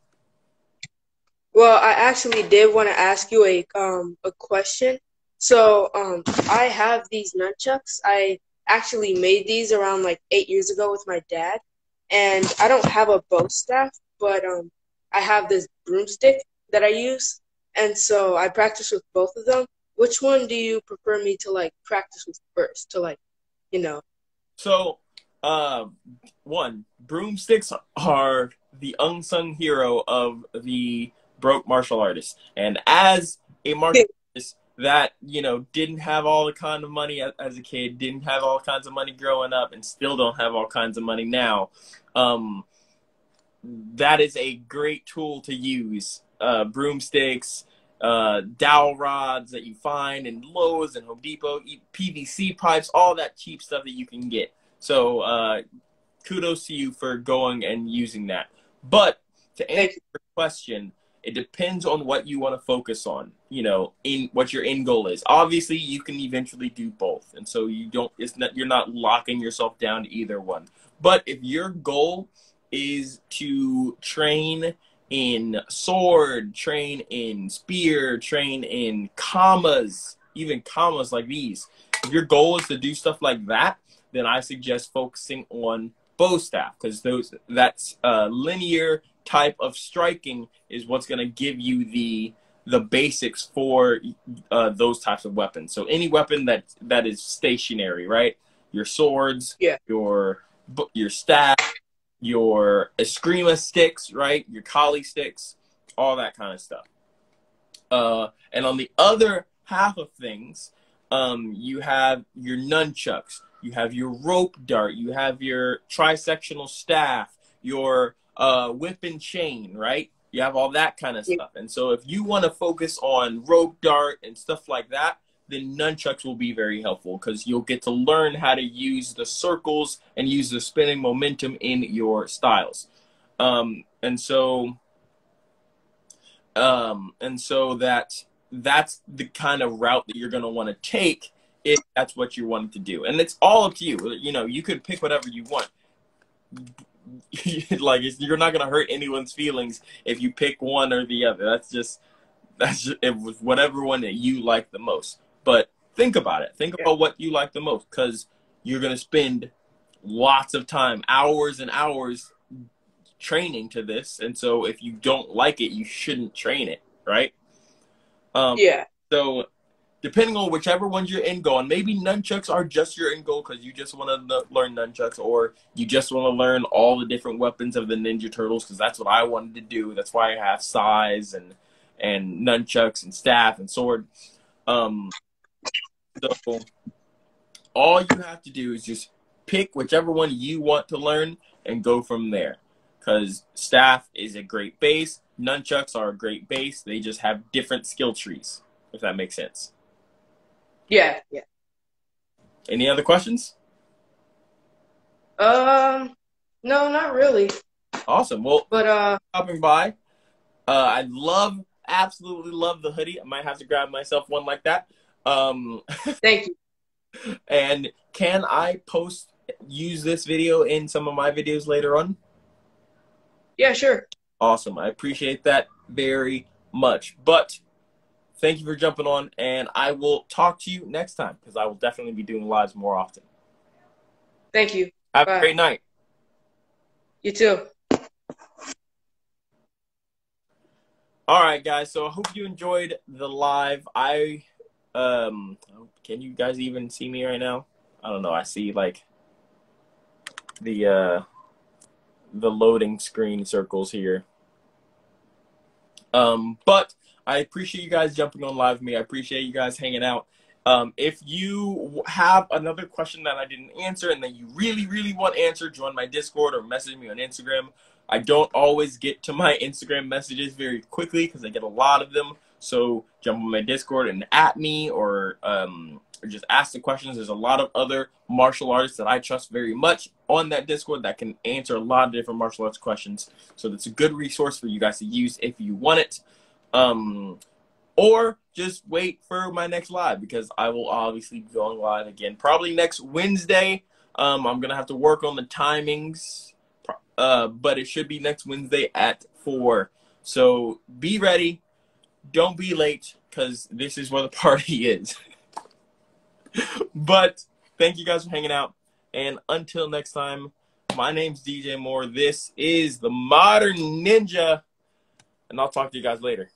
J: Well, I actually did want to ask you a um a question. So um I have these nunchucks. I actually made these around like eight years ago with my dad. And I don't have a bow staff, but um I have this broomstick that I use, and so I practice with both of them. Which one do you prefer me to like practice with first? To like, you know.
A: So, uh, one broomsticks are the unsung hero of the broke martial artist, and as a martial that you know didn't have all the kind of money as a kid, didn't have all kinds of money growing up, and still don't have all kinds of money now. Um, that is a great tool to use uh, broomsticks, uh, dowel rods that you find in Lowe's and Home Depot, PVC pipes, all that cheap stuff that you can get. So uh, kudos to you for going and using that. But to answer your question, it depends on what you want to focus on. You know, in what your end goal is. Obviously, you can eventually do both, and so you don't. It's not you're not locking yourself down to either one. But if your goal is to train in sword, train in spear, train in kamas even kamas like these. If your goal is to do stuff like that, then I suggest focusing on bow staff because those that's uh, linear type of striking is what's going to give you the the basics for uh, those types of weapons. So any weapon that that is stationary, right? Your swords,
J: yeah.
A: your your staff, your Eskrima sticks, right? Your Kali sticks, all that kind of stuff. Uh, and on the other half of things, um, you have your nunchucks, you have your rope dart, you have your trisectional staff, your uh, whip and chain, right? You have all that kind of stuff. And so if you want to focus on rope dart and stuff like that, then nunchucks will be very helpful because you'll get to learn how to use the circles and use the spinning momentum in your styles. Um, and so, um, and so that that's the kind of route that you're going to want to take if that's what you want to do. And it's all up to you. You know, you could pick whatever you want. like you're not going to hurt anyone's feelings if you pick one or the other. That's just that's just, it was whatever one that you like the most. But think about it. Think yeah. about what you like the most because you're going to spend lots of time, hours and hours training to this. And so if you don't like it, you shouldn't train it, right?
J: Um, yeah.
A: So depending on whichever ones you're in goal, and maybe nunchucks are just your end goal because you just want to learn nunchucks, or you just want to learn all the different weapons of the Ninja Turtles because that's what I wanted to do. That's why I have sais and and nunchucks and staff and sword. Um, so all you have to do is just pick whichever one you want to learn and go from there. Because staff is a great base, nunchucks are a great base. They just have different skill trees, if that makes sense.
J: Yeah, yeah.
A: Any other questions?
J: Um, no, not really.
A: Awesome. Well,
J: but uh,
A: stopping by. Uh, I love, absolutely love the hoodie. I might have to grab myself one like that. Um,
J: Thank you.
A: And can I post use this video in some of my videos later on?
J: Yeah, sure.
A: Awesome. I appreciate that very much. But thank you for jumping on, and I will talk to you next time because I will definitely be doing lives more often.
J: Thank you.
A: Have Bye. a great night.
J: You too.
A: All right, guys. So I hope you enjoyed the live. I um, can you guys even see me right now? I don't know. I see like the uh the loading screen circles here. Um, but I appreciate you guys jumping on live with me. I appreciate you guys hanging out. Um, if you have another question that I didn't answer and that you really, really want answered, join my Discord or message me on Instagram. I don't always get to my Instagram messages very quickly because I get a lot of them. So jump on my Discord and at me or um, or just ask the questions. There's a lot of other martial artists that I trust very much on that Discord that can answer a lot of different martial arts questions. So that's a good resource for you guys to use if you want it. Um, or just wait for my next live because I will obviously be going live again probably next Wednesday. Um, I'm gonna have to work on the timings, uh, but it should be next Wednesday at four. So be ready. Don't be late because this is where the party is. but thank you guys for hanging out. And until next time, my name's DJ Moore. This is the Modern Ninja. And I'll talk to you guys later.